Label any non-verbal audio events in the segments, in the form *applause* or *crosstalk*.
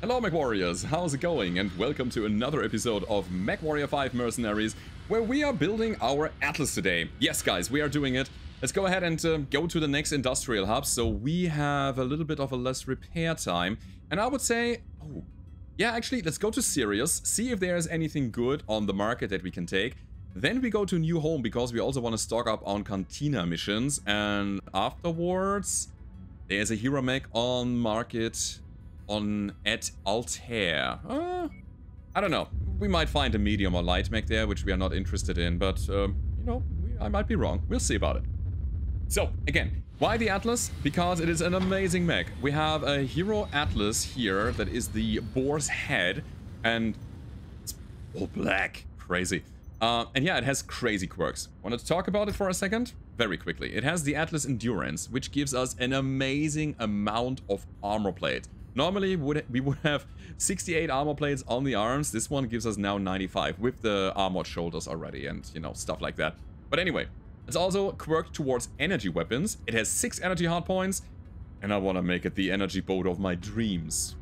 Hello Mech Warriors, how's it going? And welcome to another episode of Mech Warrior 5 Mercenaries, where we are building our Atlas today. Yes guys, we are doing it. Let's go ahead and uh, go to the next industrial hub, so we have a little bit of a less repair time. And I would say, oh, yeah, actually, let's go to Sirius, see if there's anything good on the market that we can take. Then we go to New Home, because we also want to stock up on Cantina missions. And afterwards, there's a hero mech on market on at Altair. Uh, I don't know. We might find a medium or light mech there, which we are not interested in, but, uh, you know, we, I might be wrong. We'll see about it. So, again, why the Atlas? Because it is an amazing mech. We have a Hero Atlas here that is the boar's head, and it's all black. Crazy. Uh, and yeah, it has crazy quirks. Want to talk about it for a second? Very quickly. It has the Atlas Endurance, which gives us an amazing amount of armor plate. Normally, we would have 68 armor plates on the arms. This one gives us now 95 with the armored shoulders already and, you know, stuff like that. But anyway, it's also quirked towards energy weapons. It has 6 energy hardpoints, and I want to make it the energy boat of my dreams.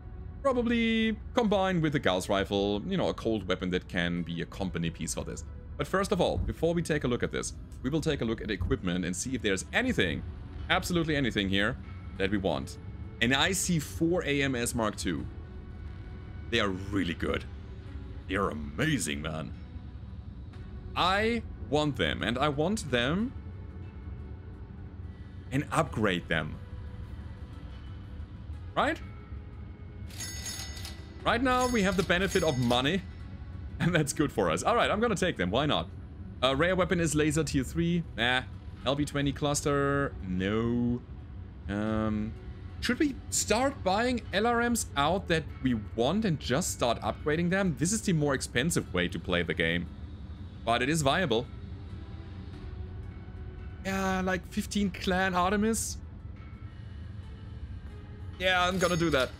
Probably combined with a Gauss rifle, you know, a cold weapon that can be a company piece for this. But first of all, before we take a look at this, we will take a look at equipment and see if there's anything, absolutely anything here, that we want. And I see 4 AMS Mark II. They are really good. They are amazing, man. I want them, and I want them and upgrade them. Right? Right now, we have the benefit of money, *laughs* and that's good for us. Alright, I'm gonna take them. Why not? Uh, rare weapon is laser tier 3. Nah. LB20 cluster. No. Um, should we start buying LRMs out that we want and just start upgrading them? This is the more expensive way to play the game. But it is viable. Yeah, like 15 clan Artemis. Yeah, I'm gonna do that.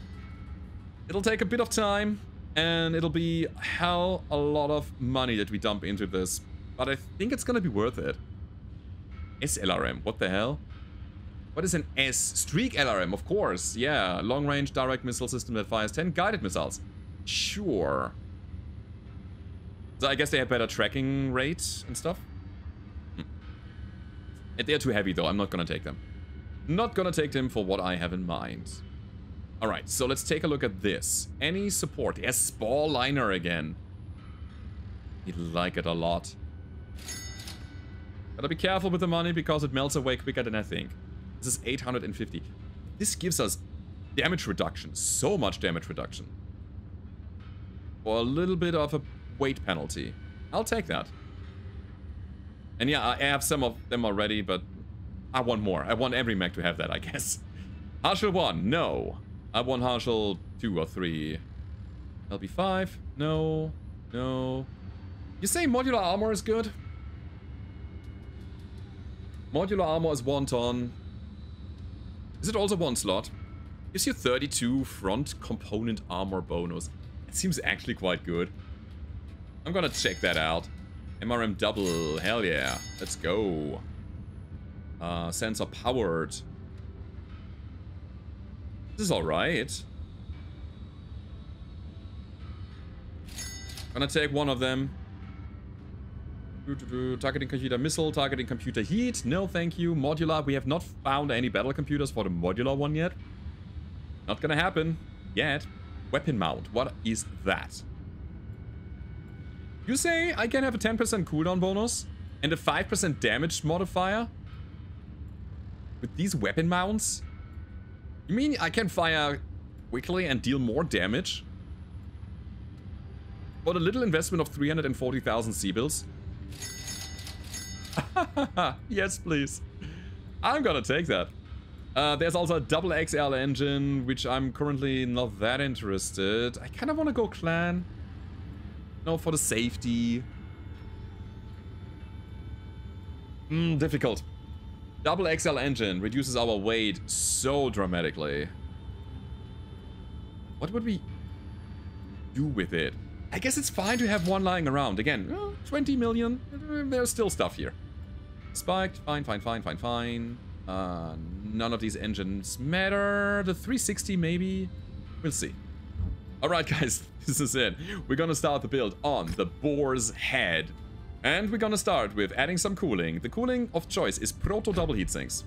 It'll take a bit of time, and it'll be hell a lot of money that we dump into this. But I think it's gonna be worth it. SLRM, what the hell? What is an S? Streak LRM, of course. Yeah, long-range direct missile system that fires 10 guided missiles. Sure. So I guess they have better tracking rates and stuff. Hm. They're too heavy though, I'm not gonna take them. Not gonna take them for what I have in mind. Alright, so let's take a look at this. Any support. Yes, Spall Liner again. We like it a lot. Gotta be careful with the money because it melts away quicker than I think. This is 850. This gives us damage reduction. So much damage reduction. For a little bit of a weight penalty. I'll take that. And yeah, I have some of them already, but I want more. I want every mech to have that, I guess. *laughs* HarJel 1, no. I want HarJel 2 or 3. LB5, no, no. You say modular armor is good? Modular armor is one ton. Is it also one slot? Gives you 32 front component armor bonus. It seems actually quite good. I'm gonna check that out. MRM double, hell yeah. Let's go. Uh, sensor powered. This is alright. Gonna take one of them. Targeting computer missile, targeting computer heat. No, thank you. Modular. We have not found any battle computers for the modular one yet. Not gonna happen. Yet. Weapon mount. What is that? You say I can have a 10% cooldown bonus and a 5% damage modifier? With these weapon mounts? You mean I can fire quickly and deal more damage? For a little investment of 340,000 C-bills? *laughs* yes, please. I'm gonna take that. Uh, there's also a double XL engine, which I'm currently not that interested. I kind of want to go clan. No, for the safety. Hmm, difficult. Double XL engine reduces our weight so dramatically. What would we do with it? I guess it's fine to have one lying around. Again, 20 million. There's still stuff here. Spiked. Fine, fine, fine, fine, fine. Uh, none of these engines matter. The 360 maybe? We'll see. Alright *laughs* guys, this is it. We're gonna start the build on the boar's head. And we're gonna start with adding some cooling. The cooling of choice is proto double heat sinks.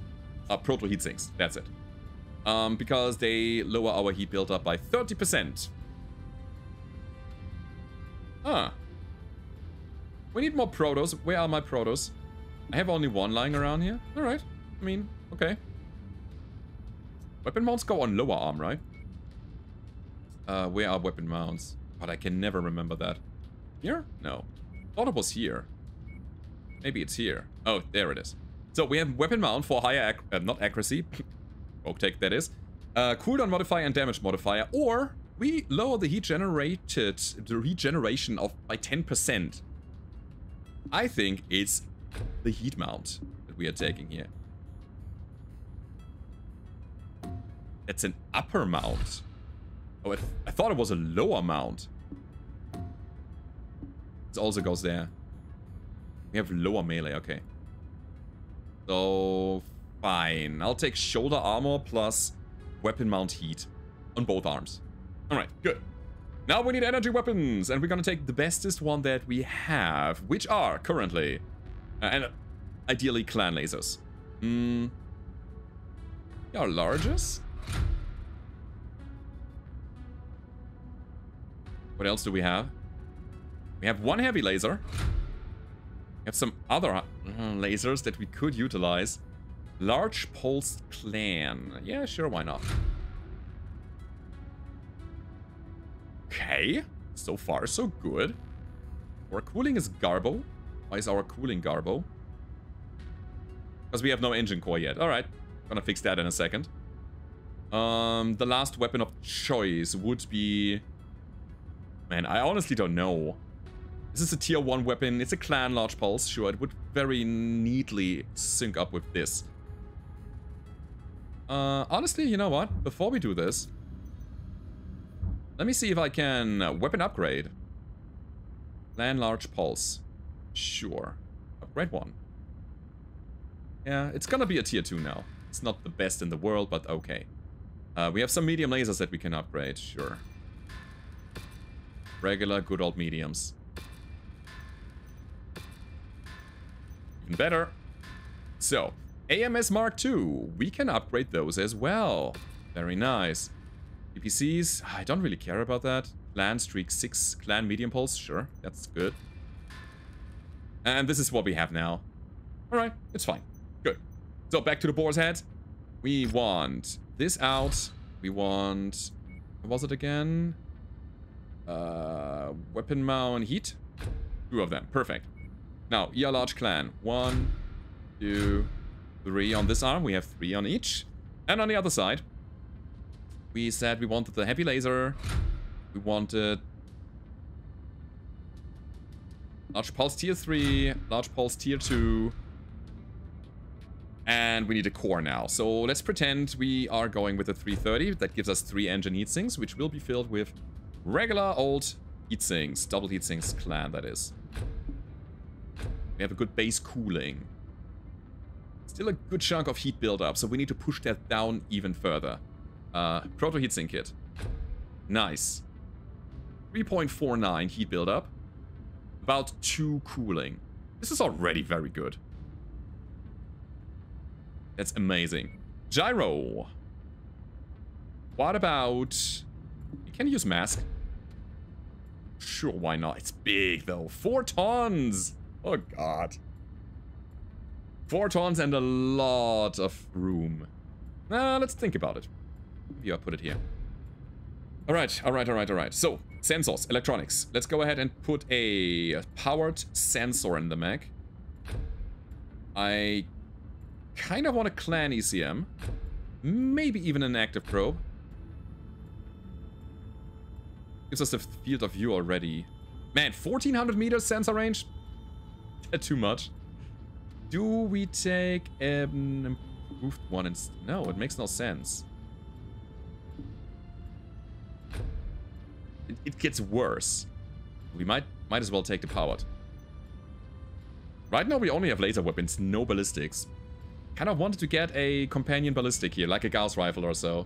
Uh, proto heat sinks, that's it. Um, because they lower our heat buildup by 30%. Ah. We need more protos. Where are my protos? I have only one lying around here. Alright. I mean, okay. Weapon mounts go on lower arm, right? Uh, where are weapon mounts? But I can never remember that. Here? No. Thought it was here. Maybe it's here. Oh, there it is. So we have weapon mount for higher, uh, not accuracy. *laughs* Rogue tech, that is. Uh, cooldown modifier and damage modifier. Or we lower the heat generated, the regeneration of by 10%. I think it's the heat mount that we are taking here. It's an upper mount. Oh, I, th I thought it was a lower mount. It also goes there. We have lower melee, okay. So, fine. I'll take shoulder armor plus weapon mount heat on both arms. Alright, good. Now we need energy weapons, and we're gonna take the bestest one that we have, which are currently, uh, and ideally clan lasers. Hmm. Our largest? What else do we have? We have one heavy laser. We have some other uh, lasers that we could utilize. Large pulse clan. Yeah, sure, why not? Okay. So far, so good. Our cooling is Garbo. Why is our cooling Garbo? Because we have no engine core yet. Alright. Gonna fix that in a second. Um, the last weapon of choice would be Man, I honestly don't know. This is a tier 1 weapon. It's a clan large pulse. Sure, it would very neatly sync up with this. Uh, honestly, you know what? Before we do this, let me see if I can weapon upgrade. Clan large pulse. Sure. a Upgrade 1. Yeah, it's gonna be a tier 2 now. It's not the best in the world, but okay. Uh, we have some medium lasers that we can upgrade, sure. Regular, good old mediums. Even better. So, AMS Mark II. We can upgrade those as well. Very nice. PPCs, I don't really care about that. Clan Streak 6, Clan Medium Pulse, sure, that's good. And this is what we have now. Alright, it's fine. Good. So back to the boar's head. We want this out. We want... What was it again? Uh, weapon mount heat. Two of them. Perfect. Now, ER large clan. One, two, three on this arm. We have three on each. And on the other side, we said we wanted the heavy laser. We wanted large pulse tier 3, large pulse tier 2. And we need a core now. So let's pretend we are going with a 330. That gives us three engine heat sinks, which will be filled with Regular old heat sinks. Double heat sinks clan, that is. We have a good base cooling. Still a good chunk of heat buildup, so we need to push that down even further. Uh, proto heatsink kit. Nice. 3.49 heat buildup. About 2 cooling. This is already very good. That's amazing. Gyro. What about... You can use MASC. Sure, why not? It's big, though. Four tons! Oh, God. Four tons and a lot of room. Uh, let's think about it. Maybe i put it here. Alright, alright, alright, alright. So, sensors, electronics. Let's go ahead and put a powered sensor in the mech. I kind of want a clan ECM. Maybe even an active probe. Gives us a field of view already. Man, 1400 meters sensor range? *laughs* Too much. Do we take an improved one? No, it makes no sense. It, it gets worse. We might might as well take the powered. Right now we only have laser weapons, no ballistics. Kind of wanted to get a companion ballistic here, like a Gauss rifle or so.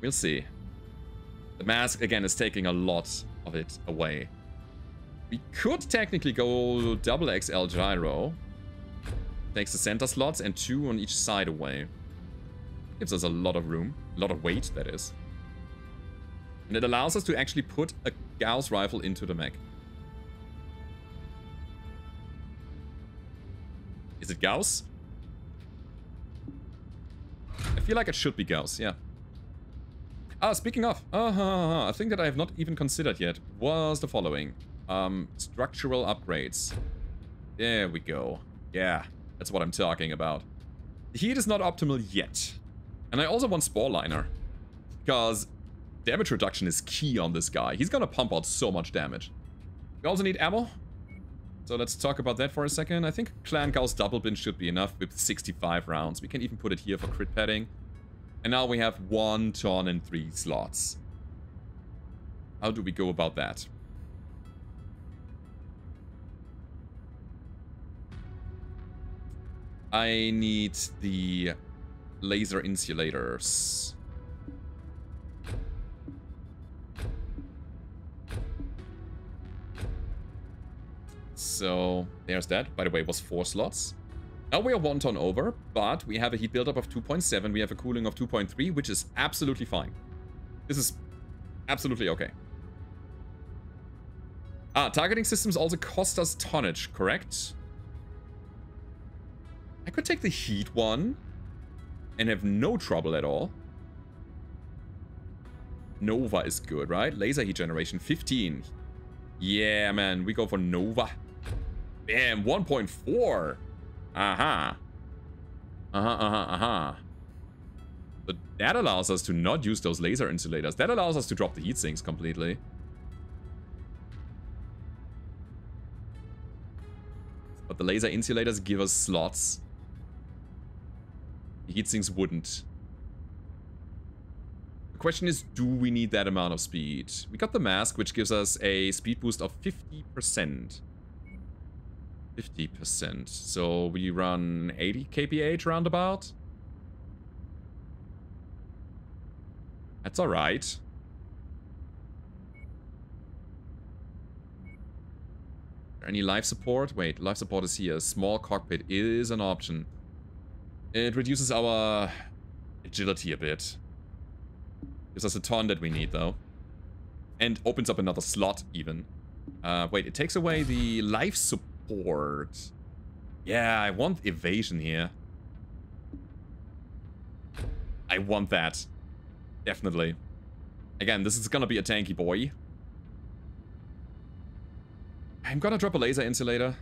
We'll see. The MASC, again, is taking a lot of it away. We could technically go double XL gyro. Takes the center slots and two on each side away. Gives us a lot of room. A lot of weight, that is. And it allows us to actually put a Gauss rifle into the mech. Is it Gauss? I feel like it should be Gauss, yeah. Ah, speaking of, uh -huh, a thing that I have not even considered yet was the following. Um, structural upgrades. There we go. Yeah, that's what I'm talking about. The heat is not optimal yet. And I also want Spall Liner. Because damage reduction is key on this guy. He's gonna pump out so much damage. We also need ammo. So let's talk about that for a second. I think Clan Gauss Double Bin should be enough with 65 rounds. We can even put it here for crit padding. And now we have one ton and three slots. How do we go about that? I need the laser insulators. So there's that. By the way, it was four slots. Now we are one ton over, but we have a heat buildup of 2.7. We have a cooling of 2.3, which is absolutely fine. This is absolutely okay. Ah, targeting systems also cost us tonnage, correct? I could take the heat one and have no trouble at all. Nova is good, right? Laser heat generation, 15. Yeah, man, we go for Nova. Damn, 1.4. Aha. Uh-huh, uh-huh, uh-huh. But that allows us to not use those laser insulators. That allows us to drop the heat sinks completely. But the laser insulators give us slots. The heat sinks wouldn't. The question is, do we need that amount of speed? We got the MASC, which gives us a speed boost of 50%. 50%. So we run 80 kph roundabout. That's alright. Any life support? Wait, life support is here. Small cockpit is an option. It reduces our agility a bit. Gives us a ton that we need, though. And opens up another slot, even. Uh, wait, it takes away the life support Yeah, I want evasion here. I want that. Definitely. Again, this is gonna be a tanky boy. I'm gonna drop a laser insulator.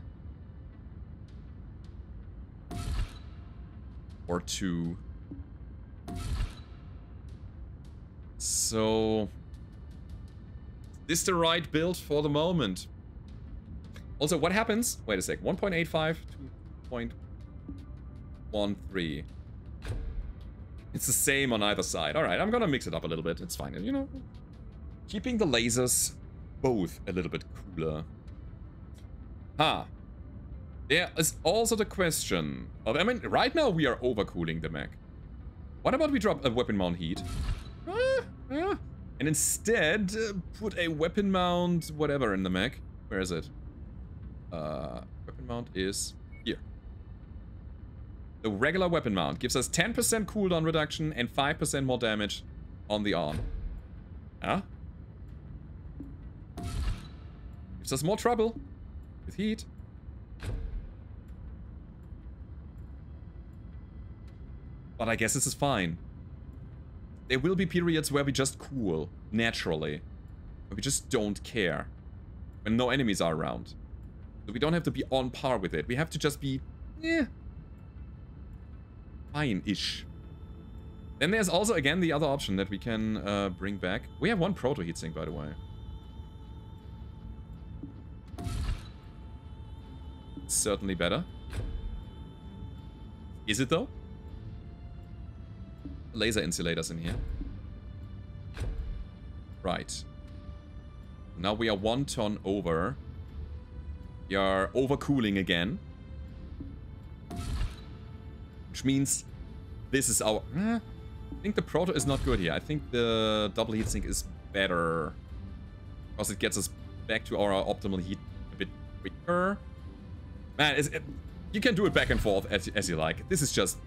Or two. So... Is this the right build for the moment? Also, what happens? Wait a sec. 1.85 to 0.13. It's the same on either side. Alright, I'm gonna mix it up a little bit. It's fine. You know, keeping the lasers both a little bit cooler. Huh. There is also the question of, I mean, right now we are overcooling the mech. What about we drop a weapon mount heat? Uh, and instead, uh, put a weapon mount whatever in the mech. Where is it? Uh, weapon mount is here. The regular weapon mount gives us 10% cooldown reduction and 5% more damage on the arm. Huh? Gives us more trouble with heat. But I guess this is fine. There will be periods where we just cool, naturally. Where we just don't care. When no enemies are around. We don't have to be on par with it. We have to just be, eh, fine-ish. Then there's also, again, the other option that we can uh, bring back. We have one proto heatsink, by the way. Certainly better. Is it, though? Laser insulators in here. Right. Now we are one ton over you're overcooling again. Which means this is our... Eh, I think the Proto is not good here. I think the double heatsink is better. Because it gets us back to our optimal heat a bit quicker. Man, it, you can do it back and forth as, as you like. This is just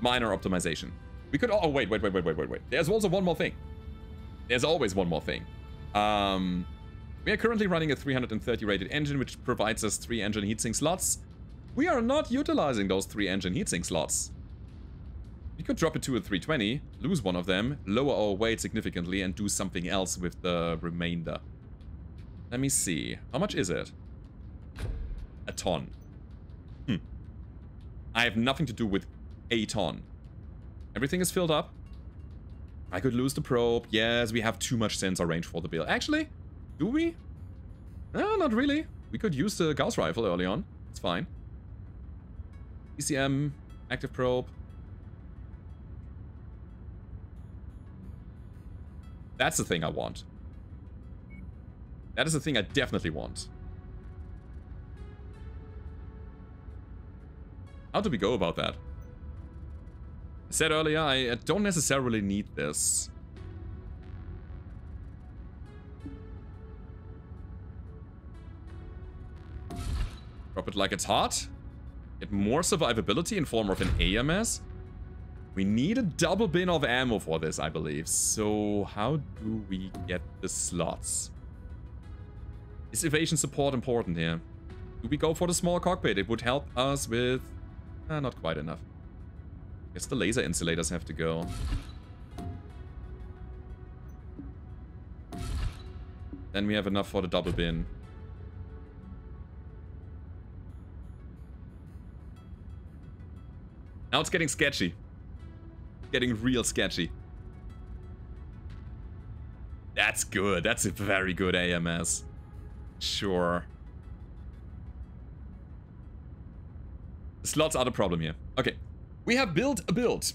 minor optimization. We could... Oh, wait, wait, wait, wait, wait, wait, wait. There's also one more thing. There's always one more thing. Um, we are currently running a 330 rated engine, which provides us three engine heatsink slots. We are not utilizing those three engine heatsink slots. We could drop it to a 320, lose one of them, lower our weight significantly, and do something else with the remainder. Let me see. How much is it? A ton. Hmm. I have nothing to do with a ton. Everything is filled up. I could lose the probe. Yes, we have too much sensor range for the build. Actually, do we? No, not really. We could use the Gauss rifle early on. It's fine. ECM, active probe. That's the thing I want. That is the thing I definitely want. How do we go about that? I said earlier, I don't necessarily need this. Drop it like it's hot. Get more survivability in form of an AMS. We need a double bin of ammo for this, I believe. So how do we get the slots? Is evasion support important here? Do we go for the small cockpit? It would help us with... Uh, not quite enough. Guess the laser insulators have to go. Then we have enough for the double bin. Now it's getting sketchy. Getting real sketchy. That's good. That's a very good AMS. Sure. Slots are the problem here. Okay. We have built a build.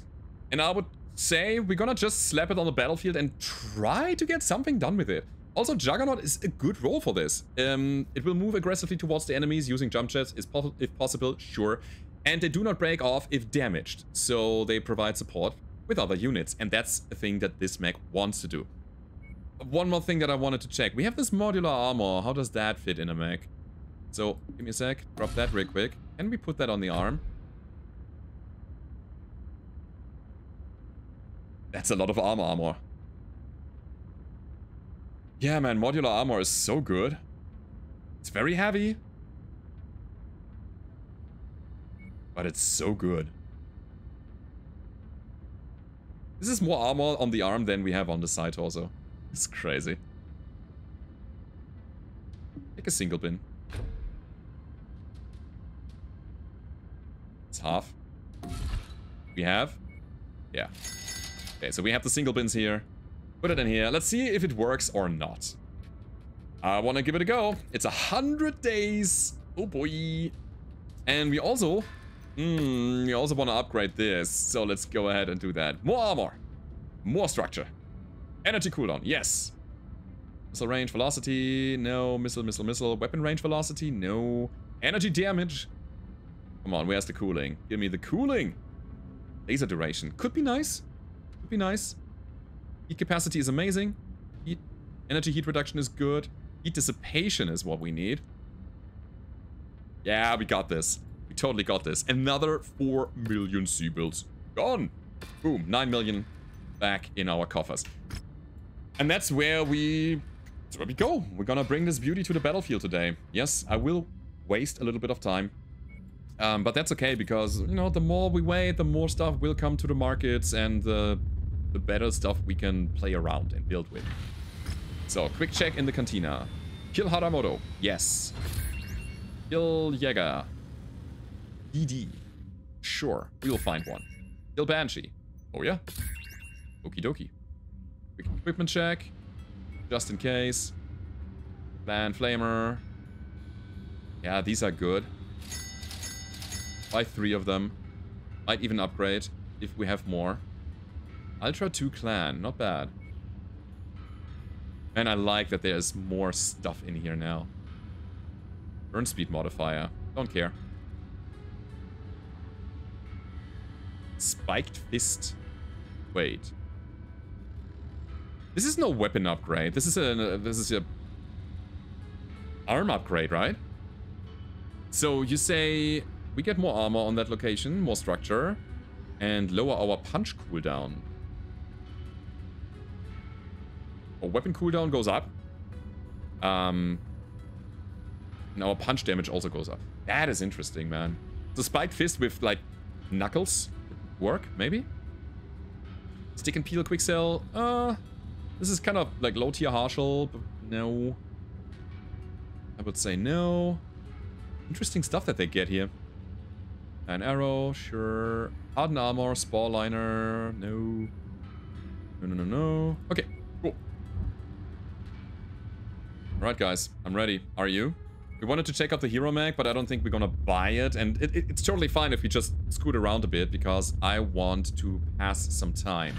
And I would say we're gonna just slap it on the battlefield and try to get something done with it. Also, Juggernaut is a good role for this. Um, it will move aggressively towards the enemies using jump jets if possible, sure. And they do not break off if damaged, so they provide support with other units. And that's a thing that this mech wants to do. One more thing that I wanted to check. We have this modular armor. How does that fit in a mech? So, give me a sec. Drop that real quick. Can we put that on the arm? That's a lot of armor armor. Yeah, man, modular armor is so good. It's very heavy. But it's so good. This is more armor on the arm than we have on the side torso. It's crazy. Take a single bin. It's half. We have? Yeah. Okay, so we have the single bins here. Put it in here. Let's see if it works or not. I want to give it a go. It's a hundred days. Oh boy. And we also, hmm, we also want to upgrade this. So let's go ahead and do that. More armor. More structure. Energy cooldown. Yes. Missile range velocity. No. Missile, missile, missile. Weapon range velocity. No. Energy damage. Come on, where's the cooling? Give me the cooling. Laser duration. Could be nice. Could be nice. Heat capacity is amazing. Heat, energy heat reduction is good. Heat dissipation is what we need. Yeah, we got this. We totally got this. Another 4 million C-bills. Gone. Boom. 9 million back in our coffers. And that's where we... That's where we go. We're gonna bring this beauty to the battlefield today. Yes, I will waste a little bit of time. Um, but that's okay, because, you know, the more we wait, the more stuff will come to the markets, and the the better stuff we can play around and build with. So, quick check in the cantina. Kill Hatamoto. Yes. Kill Jäger. DD. Sure, we'll find one. Kill Banshee. Oh yeah? Okie dokie. Quick equipment check. Just in case. Clan Flamer. Yeah, these are good. Buy three of them. Might even upgrade if we have more. Ultra 2 clan, not bad. And I like that there's more stuff in here now. Burn speed modifier. Don't care. Spiked fist. Wait. This is no weapon upgrade. This is a this is a arm upgrade, right? So you say we get more armor on that location, more structure, and lower our punch cooldown. Our weapon cooldown goes up. Um, and our punch damage also goes up. That is interesting, man. The spiked fist with, like, knuckles work, maybe? Stick and peel quick sell. Uh, this is kind of like low tier HarJel, but no. I would say no. Interesting stuff that they get here. An arrow, sure. Hardened armor, spall liner, no. No, no, no, no. Okay, cool. Alright, guys, I'm ready. Are you? We wanted to check out the hero mag, but I don't think we're gonna buy it. And it, it, it's totally fine if we just scoot around a bit, because I want to pass some time.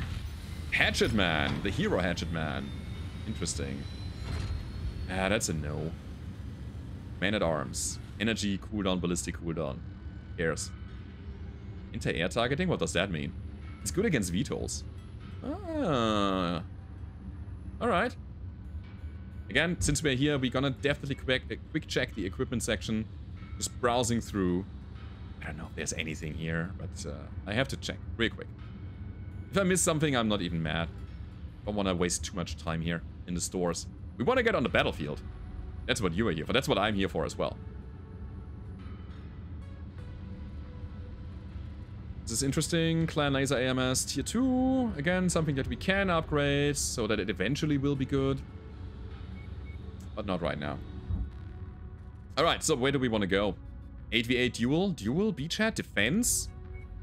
Hatchetman, the hero Hatchetman. Interesting. Ah, that's a no. Man at Arms. Energy cooldown, ballistic cooldown. Cares. Inter-air targeting? What does that mean? It's good against VTOLs. Ah. Alright. Again, since we're here, we're gonna definitely quick, uh, quick check the equipment section. Just browsing through. I don't know if there's anything here, but uh, I have to check real quick. If I miss something, I'm not even mad. Don't want to waste too much time here in the stores. We want to get on the battlefield. That's what you are here for. That's what I'm here for as well. This is interesting. Clan Laser AMS Tier 2. Again, something that we can upgrade so that it eventually will be good. But not right now. Alright, so where do we want to go? 8v8 duel? Duel? Beachhead? Defense?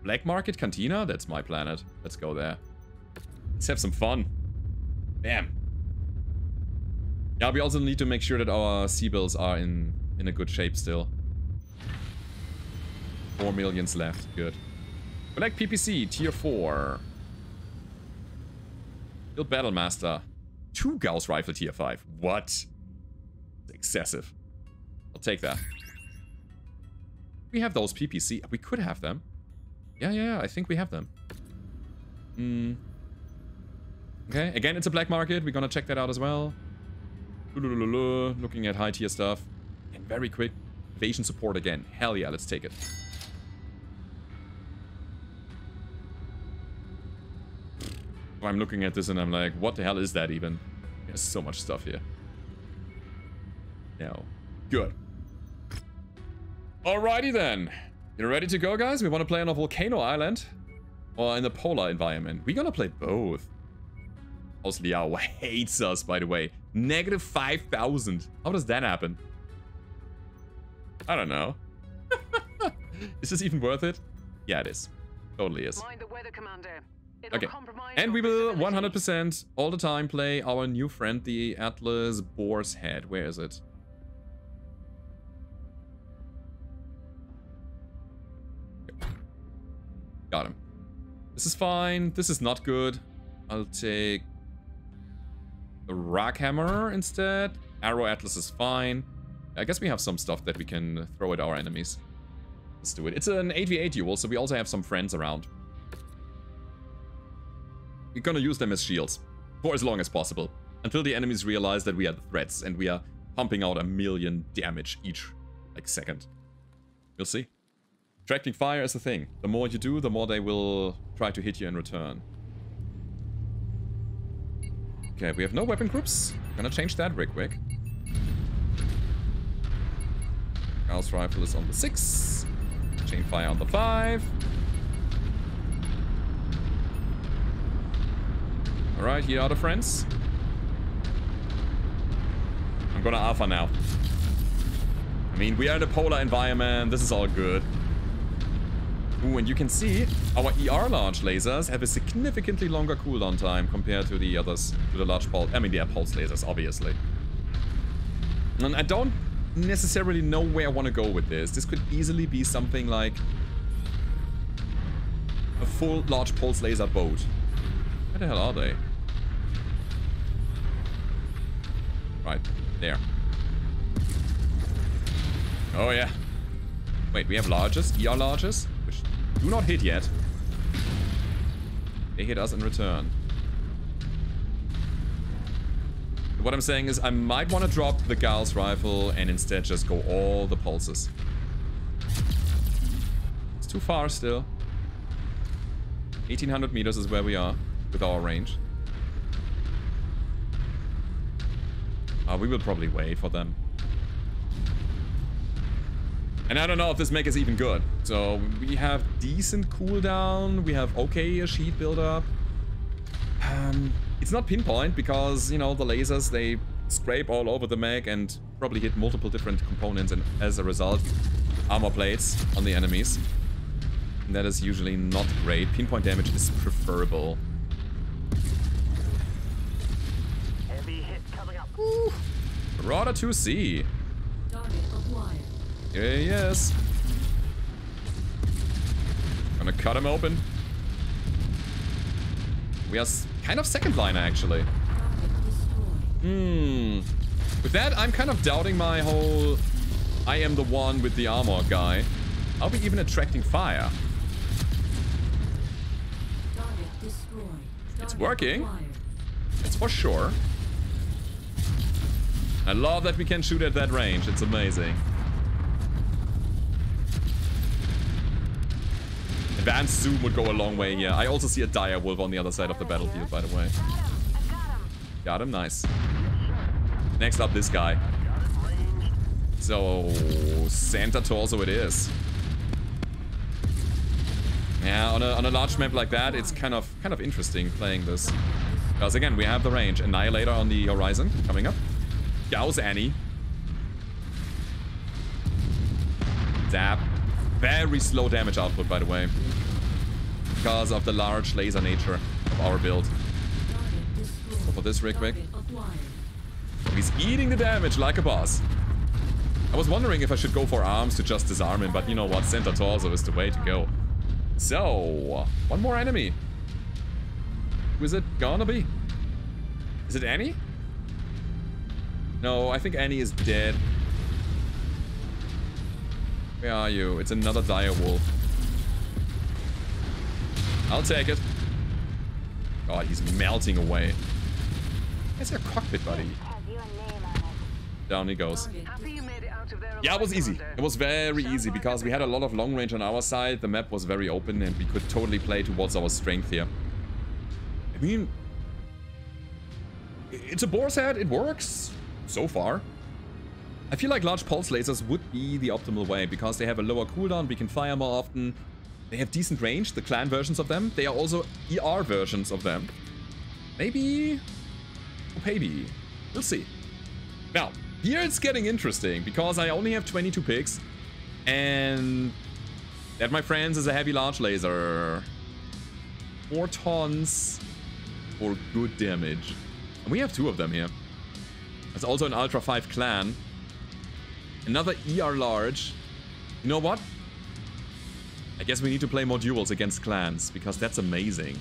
Black Market? Cantina? That's my planet. Let's go there. Let's have some fun. Bam. Yeah, we also need to make sure that our C-bills are in, in a good shape still. Four millions left. Good. Black PPC, tier 4. Build Battle Master. Two Gauss Rifle tier 5. What? Excessive. I'll take that. We have those PPC. We could have them. Yeah, yeah, yeah. I think we have them. Hmm. Okay, again, it's a black market. We're gonna check that out as well. Looking at high tier stuff. And very quick. Invasion support again. Hell yeah, let's take it. I'm looking at this and I'm like, what the hell is that even? There's so much stuff here. No. Good. Alrighty then. You ready to go, guys? We want to play on a volcano island? Or in the polar environment? We're gonna play both. House Liao *laughs* hates us, by the way. Negative 5,000. How does that happen? I don't know. *laughs* is this even worth it? Yeah, it is. Totally is. Okay. And we will 100% all the time play our new friend, the Atlas Boar's Head. Where is it? Got him. This is fine. This is not good. I'll take the Rock Hammer instead. Arrow Atlas is fine. I guess we have some stuff that we can throw at our enemies. Let's do it. It's an 8v8 duel, so we also have some friends around. We're gonna use them as shields. For as long as possible. Until the enemies realize that we are the threats and we are pumping out a million damage each, like, second. We'll see. Attracting fire is a thing. The more you do, the more they will try to hit you in return. Okay, we have no weapon groups. Gonna change that real quick. Gauss rifle is on the 6. Chain fire on the 5. Alright, here are the friends. I'm gonna alpha now. I mean, we are in a polar environment. This is all good. Ooh, and you can see our ER large lasers have a significantly longer cooldown time compared to the others, to the large pulse. I mean, are pulse lasers, obviously. And I don't necessarily know where I want to go with this. This could easily be something like a full large pulse laser boat. Where the hell are they? Right, there. Oh yeah. Wait, we have larges? ER larges? Do not hit yet. They hit us in return. What I'm saying is I might want to drop the Gauss rifle and instead just go all the pulses. It's too far still. 1800 meters is where we are with our range. Uh, we will probably wait for them. And I don't know if this mech is even good. So we have decent cooldown. We have okay a sheet buildup. Um, it's not pinpoint because, you know, the lasers, they scrape all over the mech and probably hit multiple different components and as a result, armor plates on the enemies. And that is usually not great. Pinpoint damage is preferable. Heavy hit coming up. Ooh. Marauder 2C. Yeah, yes. Gonna cut him open. We are kind of second line, actually. Hmm. With that, I'm kind of doubting my whole I am the one with the armor guy. Are we even attracting fire? It's working. It's for sure. I love that we can shoot at that range. It's amazing. Advanced zoom would go a long way here. I also see a dire wolf on the other side of the battlefield, by the way. Got him, nice. Next up, this guy. So, center torso it is. Yeah, on a, on a large map like that, it's kind of kind of interesting playing this. Because again, we have the range. Annihilator on the horizon coming up. Gauss Annie. Zap. Very slow damage output, by the way. Because of the large laser nature of our build. Go for this real quick. He's eating the damage like a boss. I was wondering if I should go for arms to just disarm him, but you know what? Center torso is the way to go. So, one more enemy. Who is it gonna be? Is it Annie? No, I think Annie is dead. Where are you? It's another dire wolf. I'll take it. God, he's melting away. Where's your cockpit, buddy? Down he goes. Yeah, it was easy. It was very easy because we had a lot of long range on our side. The map was very open and we could totally play towards our strength here. I mean, it's a boar's head. It works so far. I feel like large pulse lasers would be the optimal way because they have a lower cooldown, we can fire more often. They have decent range, the clan versions of them. They are also ER versions of them. Maybe... Maybe. We'll see. Now, here it's getting interesting because I only have 22 picks. And that, my friends, is a heavy large laser. Four tons for good damage. And we have two of them here. There's also an Ultra 5 clan. Another ER large. You know what? I guess we need to play more duels against clans, because that's amazing.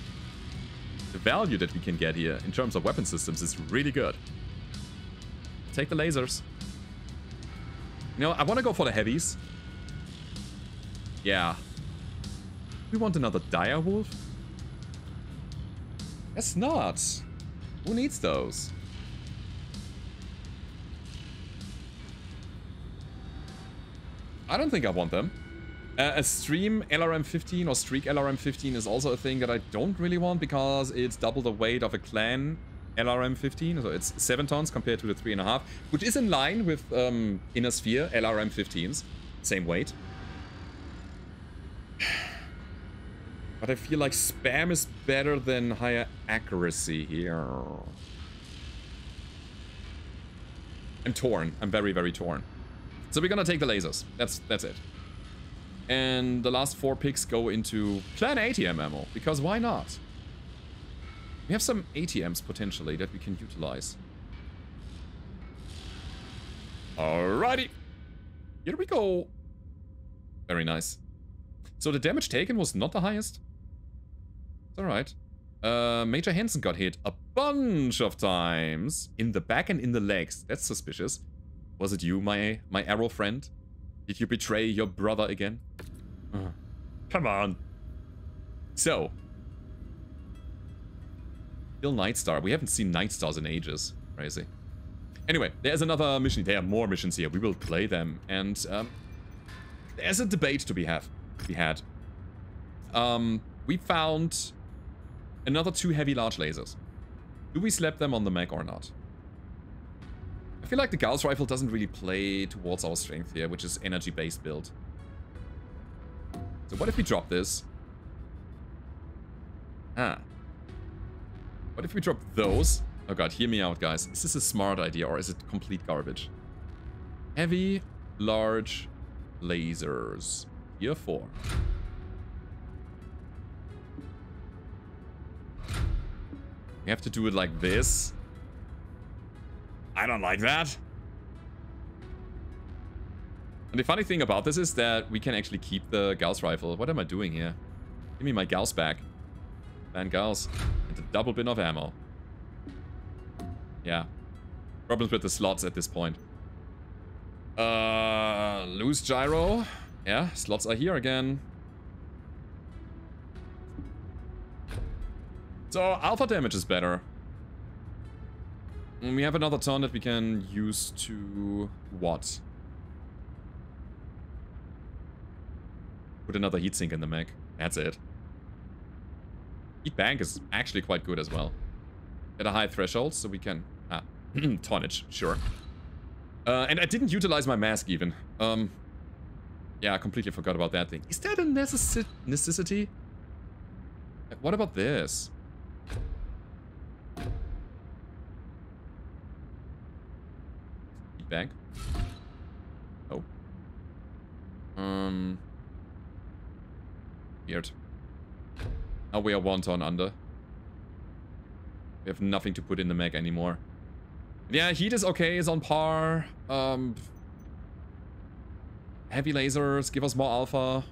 The value that we can get here in terms of weapon systems is really good. Take the lasers. You know, I want to go for the heavies. Yeah. We want another dire wolf? Guess not. Who needs those? I don't think I want them. Uh, a stream LRM-15 or streak LRM-15 is also a thing that I don't really want because it's double the weight of a clan LRM-15. So it's 7 tons compared to the 3.5, which is in line with um, Inner Sphere LRM-15s. Same weight. *sighs* But I feel like spam is better than higher accuracy here. I'm torn. I'm very, very torn. So we're gonna take the lasers. That's that's it. And the last four picks go into Clan ATM ammo, because why not? We have some ATMs potentially that we can utilize. Alrighty. Here we go. Very nice. So the damage taken was not the highest. It's alright. Uh, Major Hansen got hit a bunch of times. In the back and in the legs. That's suspicious. Was it you, my my arrow friend? Did you betray your brother again? Uh, come on. So. Still Nightstar. We haven't seen Nightstars in ages. Crazy. Anyway, there's another mission. There are more missions here. We will play them. And um, there's a debate to be have to be had. Um, we found another two heavy large lasers. Do we slap them on the mech or not? I feel like the Gauss rifle doesn't really play towards our strength here, which is energy-based build. So what if we drop this? Ah. What if we drop those? Oh god, hear me out, guys. Is this a smart idea or is it complete garbage? Heavy, large lasers. Here four. We have to do it like this. I don't like that. And the funny thing about this is that we can actually keep the Gauss rifle. What am I doing here? Give me my Gauss back. Van Gauss. And a double bin of ammo. Yeah. Problems with the slots at this point. Uh, loose gyro. Yeah, slots are here again. So, alpha damage is better. And we have another ton that we can use to... What? Put another heatsink in the mech. That's it. Heat bank is actually quite good as well. At a high threshold, so we can... Ah, *clears throat* tonnage, sure. Uh, and I didn't utilize my MASC even. Um, yeah, I completely forgot about that thing. Is that a necessi necessity? What about this? Feedback. Oh. Um. Weird. Now we are one ton under. We have nothing to put in the mech anymore. Yeah, heat is okay, is on par. Um, heavy lasers give us more alpha.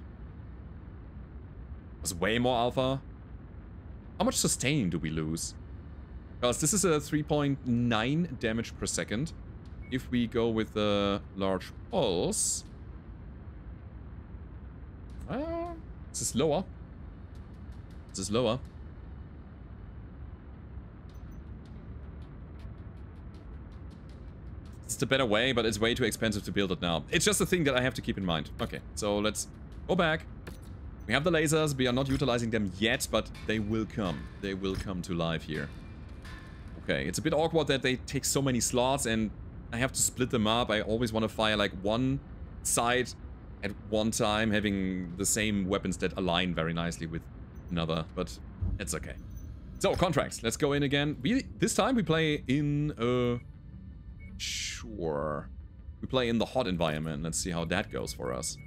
Us way more alpha. How much sustain do we lose? Because this is a 3.9 damage per second. If we go with the large pulse... Uh, this is lower. This is lower. It's a better way, but it's way too expensive to build it now. It's just a thing that I have to keep in mind. Okay, so let's go back. We have the lasers, we are not utilizing them yet, but they will come. They will come to life here. Okay, it's a bit awkward that they take so many slots and I have to split them up. I always want to fire like one side at one time, having the same weapons that align very nicely with another, but it's okay. So, contracts. Let's go in again. We This time we play in uh, Sure. We play in the hot environment. Let's see how that goes for us.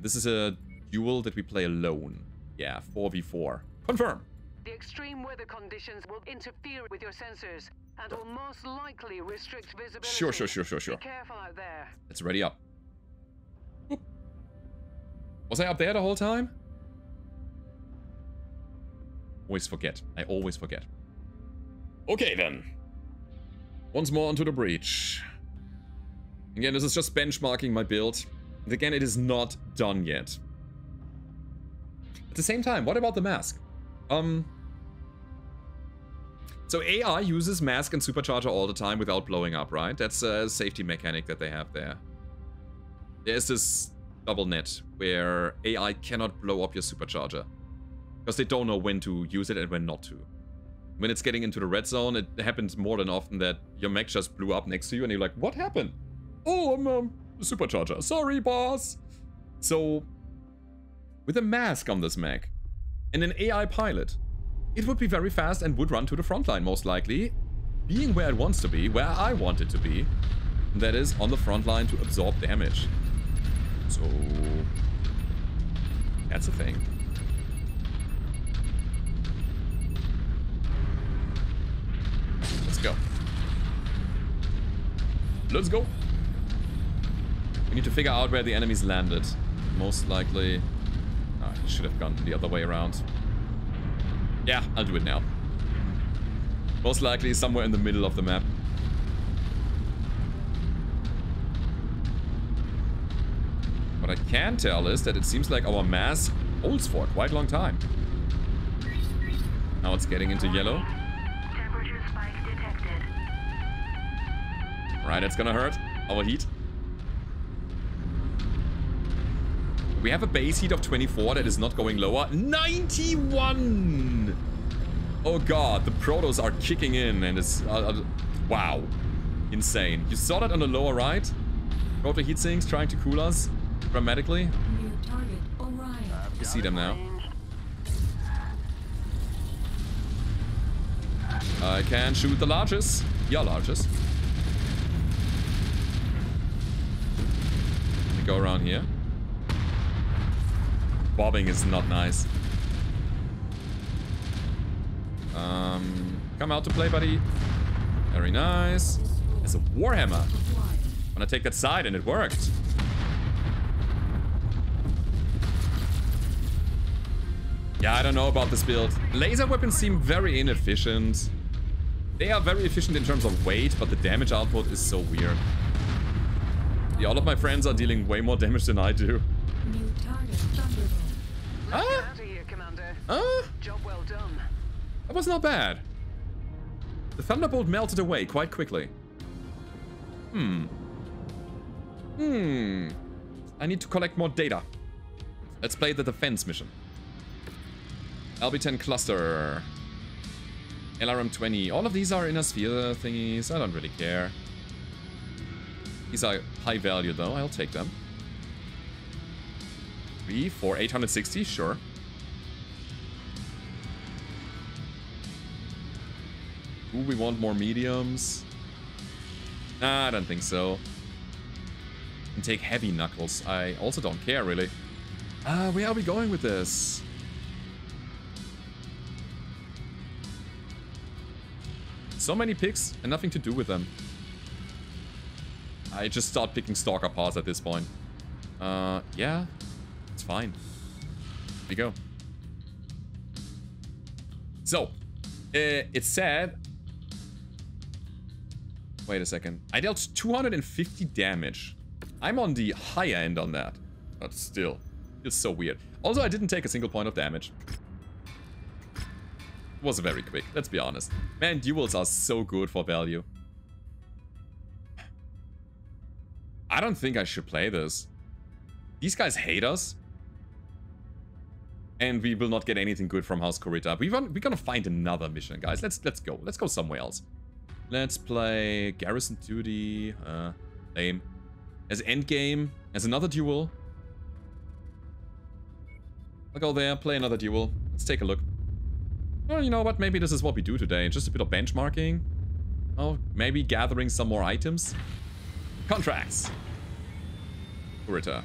This is a duel that we play alone. Yeah, 4v4. Confirm. The extreme weather conditions will interfere with your sensors and will most likely restrict visibility. Sure, sure, sure, sure, sure. Be careful out there. Let's ready up. Whoop. Was I up there the whole time? Always forget. I always forget. Okay then. Once more onto the breach. Again, this is just benchmarking my build. And again, it is not done yet. At the same time, what about the MASC? Um... So AI uses MASC and supercharger all the time without blowing up, right? That's a safety mechanic that they have there. There's this double net where AI cannot blow up your supercharger. Because they don't know when to use it and when not to when it's getting into the red zone, it happens more than often that your mech just blew up next to you and you're like, what happened? Oh, I'm um, a supercharger. Sorry, boss. So, with a MASC on this mech and an AI pilot, it would be very fast and would run to the front line most likely, being where it wants to be, where I want it to be. That is, on the front line to absorb damage. So, that's a thing. Let's go. Let's go. We need to figure out where the enemies landed. Most likely... Should have gone the other way around. Yeah, I'll do it now. Most likely somewhere in the middle of the map. What I can tell is that it seems like our mass holds for quite a long time. Now it's getting into yellow. Right, it's gonna hurt. Our heat. We have a base heat of 24 that is not going lower. 91! Oh god, the protos are kicking in and it's... Uh, uh, wow. Insane. You saw that on the lower right? Proto heat sinks trying to cool us dramatically. You see them now. I can shoot the largest. Yeah, largest. Let me go around here. Bobbing is not nice. Um, come out to play, buddy. Very nice. It's a Warhammer. I'm gonna take that side, and it worked. Yeah, I don't know about this build. Laser weapons seem very inefficient. They are very efficient in terms of weight, but the damage output is so weird. Yeah, all of my friends are dealing way more *laughs* damage than I do. New target Thunderbolt. Let's get out of here, Commander. Ah, Job well done. that was not bad. The Thunderbolt melted away quite quickly. Hmm. Hmm. I need to collect more data. Let's play the defense mission. LB10 cluster. LRM20. All of these are inner sphere thingies. I don't really care. These are high value though. I'll take them. Three, four, 860, sure. Ooh, we want more mediums. Nah, I don't think so. And take heavy knuckles. I also don't care, really. Uh, where are we going with this? So many picks and nothing to do with them. I just start picking Stalker Paws at this point. Uh, yeah. It's fine. Here we go. So, uh, it said... Wait a second. I dealt 250 damage. I'm on the higher end on that. But still, it's so weird. Also, I didn't take a single point of damage. It Was very quick, let's be honest. Man, duels are so good for value. I don't think I should play this. These guys hate us. And we will not get anything good from House Kurita. We want, we're gonna find another mission, guys. Let's let's go. Let's go somewhere else. Let's play Garrison Duty. Uh, lame. As Endgame. As another duel. I'll go there, play another duel. Let's take a look. Well, you know what? Maybe this is what we do today. Just a bit of benchmarking. Oh, maybe gathering some more items. Contracts. Kurita.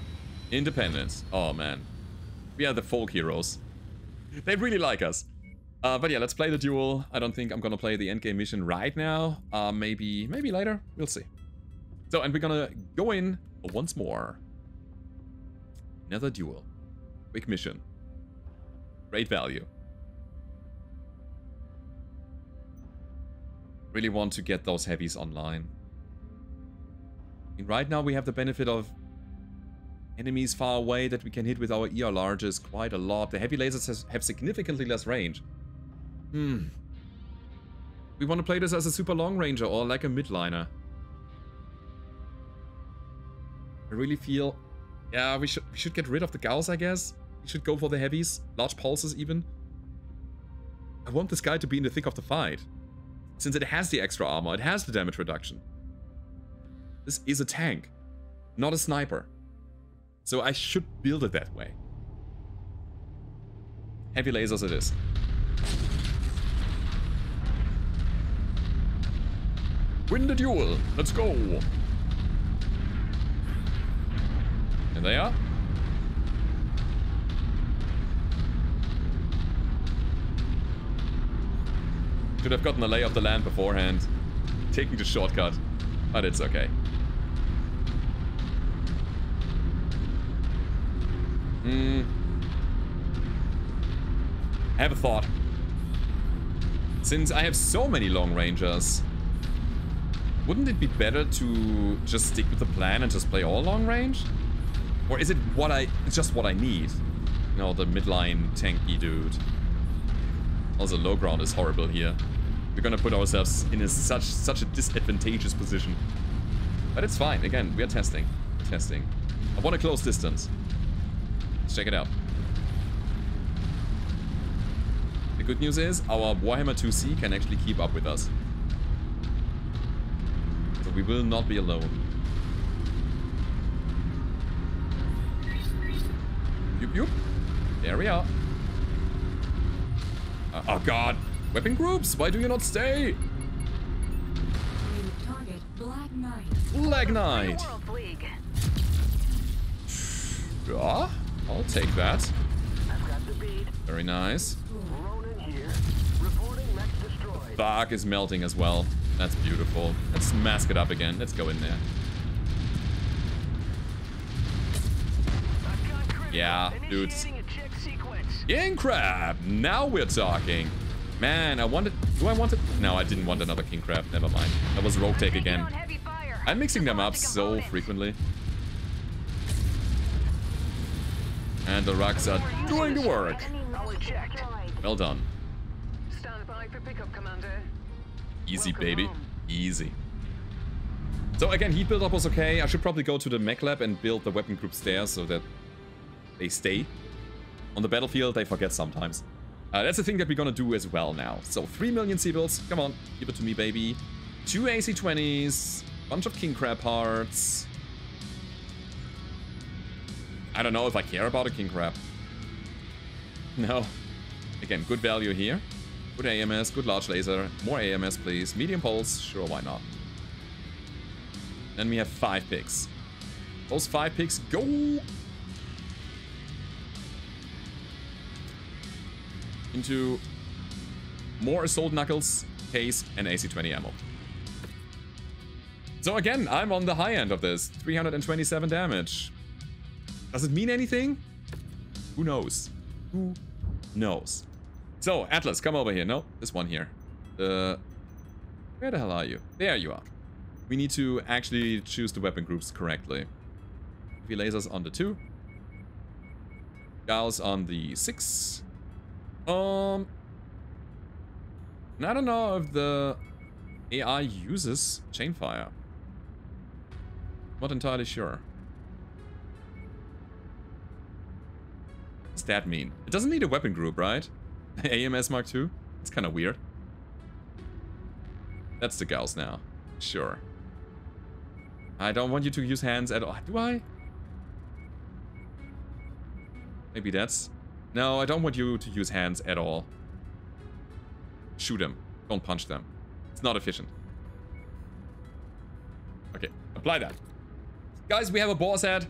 Independence. Oh, man. We are the folk heroes. They really like us. Uh, but yeah, let's play the duel. I don't think I'm gonna play the endgame mission right now. Uh, maybe, maybe later. We'll see. So, and we're gonna go in once more. Another duel. Quick mission. Great value. Really want to get those heavies online. Right now we have the benefit of enemies far away that we can hit with our ER larges quite a lot. The heavy lasers has, have significantly less range. Hmm. We want to play this as a super long ranger or like a midliner. I really feel... Yeah, we should, we should get rid of the Gauss, I guess. We should go for the heavies. Large pulses, even. I want this guy to be in the thick of the fight. Since it has the extra armor, it has the damage reduction. This is a tank, not a sniper. So I should build it that way. Heavy lasers it is. Win the duel! Let's go! And they are. Should have gotten a lay of the land beforehand. Taking the shortcut. But it's okay. Hmm. I have a thought. Since I have so many long rangers, wouldn't it be better to just stick with the plan and just play all long range? Or is it what I just what I need? You know, the midline tanky dude. Also, low ground is horrible here. We're gonna put ourselves in a such such a disadvantageous position. But it's fine. Again, we are testing. Testing. I want a close distance. Let's check it out. The good news is our Warhammer 2C can actually keep up with us. So we will not be alone. Yoop yoop. There we are. Uh, oh god. Weapon groups, why do you not stay? Target Black Knight. Leg Knight. World League. Yeah, *sighs* I'll take that. I've got the bead. Very nice. Ronan here. Reporting mech destroyed. Fuck is melting as well. That's beautiful. Let's MASC it up again. Let's go in there. I've got critical. Yeah, dudes. Initiating a check sequence. King Crab! Now we're talking. Man, I wanted... Do I want it? No, I didn't want another King Crab. Never mind. That was Rogue Take again. I'm mixing them up so frequently. And the rucks are doing the work. Well done. Stand by for pickup, Commander. Easy, Welcome baby. home. Easy. So again, heat build-up was okay. I should probably go to the mech lab and build the weapon groups there so that they stay. On the battlefield, they forget sometimes. Uh, that's the thing that we're gonna do as well now. So 3 million C-bills. Come on, give it to me, baby. Two AC-20s. Bunch of King Crab parts. I don't know if I care about a King Crab. No. Again, good value here. Good AMS, good large laser. More AMS, please. Medium pulse, sure, why not? Then we have five picks. Those five picks go! Into more Assault Knuckles, Case, and AC-20 ammo. So again, I'm on the high end of this. 327 damage. Does it mean anything? Who knows? Who knows? So, Atlas, come over here. No, this one here. Uh, where the hell are you? There you are. We need to actually choose the weapon groups correctly. V lasers on the 2. Gauss on the 6. Um... and I don't know if the AI uses chain fire. Not entirely sure. That mean? It doesn't need a weapon group, right? *laughs* AMS Mark II? It's kind of weird. That's the Gauss now. Sure. I don't want you to use hands at all. Do I? Maybe that's... No, I don't want you to use hands at all. Shoot them. Don't punch them. It's not efficient. Okay, apply that. Guys, we have a boss head.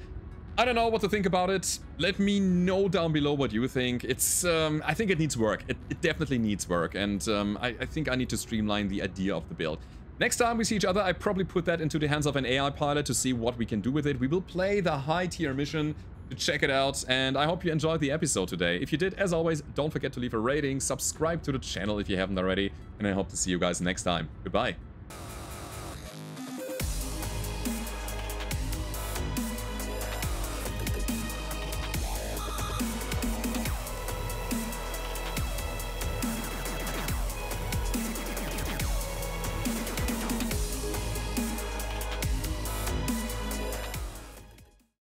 I don't know what to think about it. Let me know down below what you think. It's, um, I think it needs work. It, it definitely needs work. And um, I, I think I need to streamline the idea of the build. Next time we see each other, I probably put that into the hands of an AI pilot to see what we can do with it. We will play the high tier mission to check it out. And I hope you enjoyed the episode today. If you did, as always, don't forget to leave a rating, subscribe to the channel if you haven't already. And I hope to see you guys next time. Goodbye.